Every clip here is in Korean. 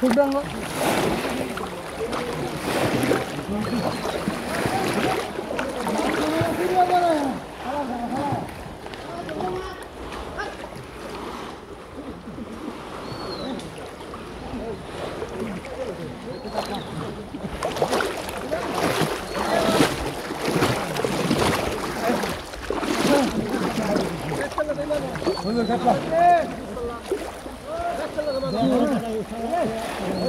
돌병어? 오늘 됐다. 됐다.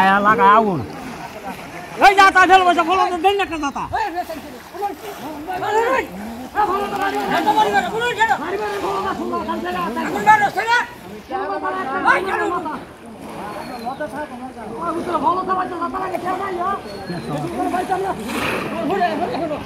আয়া লাগা আগুন ওই দাতা ফেলবো সব ফলন দেন একটা দাতা ভালো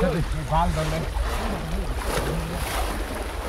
这边是反向的。